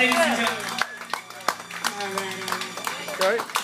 ladies and gentlemen. All right. All right.